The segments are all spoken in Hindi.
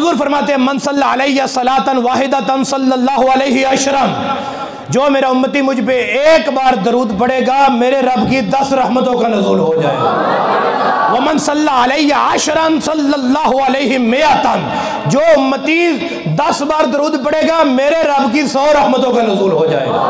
हुजूर फरमाते हैं, मन सल्ला अलैहि सलातन वाहिदतन अशरम। जो मेरा उम्मती मुझ पे एक बार दरूद पड़ेगा, मेरे रब की दस रहमतों का नजूल हो जाएगा। वमन सल्ला अलैहि आशरन सल्लल्लाहु अलैहि मियातन। जो उम्मती दस बार दरूद पड़ेगा, मेरे रब की सौ रहमतों का नजूल हो जाएगा।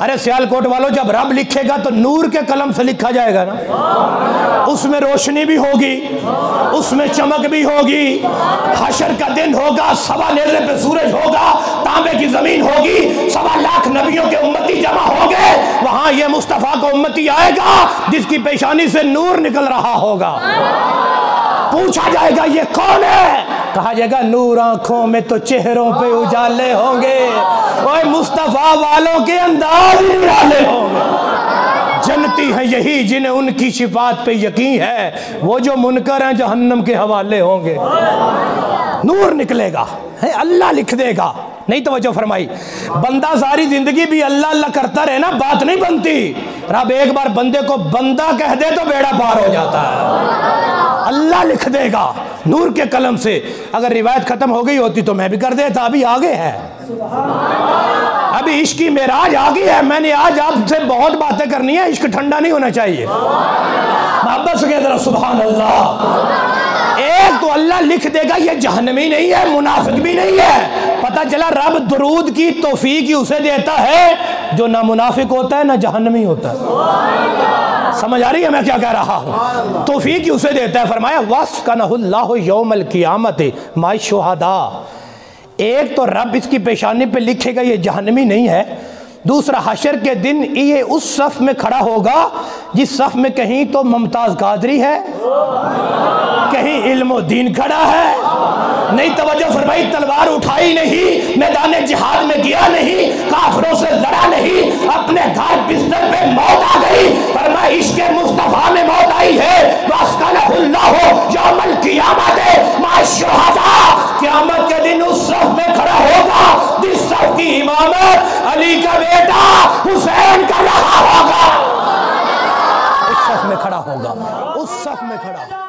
अरे सियालकोट वालों, जब रब लिखेगा तो नूर के कलम से लिखा जाएगा ना। उसमें रोशनी भी होगी, उसमें चमक भी होगी, हशर का दिन होगा, सवा नेजरे पे सूरज होगा, तांबे की ज़मीन होगी, सवा लाख नबियों के उम्मती जमा होंगे, वहाँ ये मुस्तफ़ा का उम्मती आएगा, जिसकी पेशानी से नूर निकल रहा होगा। पूछा जाएगा, ये कौन है? कहा जाएगा, नूर आँखों में तो चेहरों पे उजाले होंगे। ओए मुस्तफ़ा वालों के अंदाज निराले होंगे जनती हैं यही जिन्हें उनकी शिफात पे यकीन है। वो जो मुनकर हैं, जहन्नम के हवाले होंगे। नूर निकलेगा। है, अल्लाह लिख देगा। नहीं तो फरमाई। बंदा सारी ज़िंदगी भी अल्लाह अल्लाह करता रहे ना, बात नहीं बनती। रब एक बार बंदे को बंदा कह दे तो बेड़ा पार हो जाता है। अल्लाह लिख देगा नूर के कलम से। अगर रिवायत खत्म हो गई होती तो मैं भी कर देता, अभी आगे है। अभी इश्क की मेराज आ गई है। मैंने आज आपसे बहुत बातें करनी है। इश्क ठंडा नहीं होना चाहिए। मोहब्बत से जरा सुबह अल्लाह एक तो अल्लाह लिख देगा, ये जहनमी नहीं है, मुनाफिक भी नहीं है। पता चला, रब दरूद की तोफीक ही उसे देता है। जो ना मुनाफिक होता है, ना जहनमी होता है। समझ आ रही है मैं क्या कह रहा हूँ? तोफीक ही उसे देता है। फरमाया वस का नहुल्लाह यौमल कियामत, माई शोहदा। एक तो रब इसकी पेशानी पे लिखेगा, ये जहनमी नहीं है। दूसरा, हशर के दिन ये उस सफ में खड़ा होगा, जिस सफ में कहीं तो मुमताज़ कादरी है, कहीं इल्म दीन खड़ा है। नहीं तो फरमाई तलवार उठाई नहीं, मैदान हुसैन कर रहा होगा। उस सफ में खड़ा होगा। उस सफ में खड़ा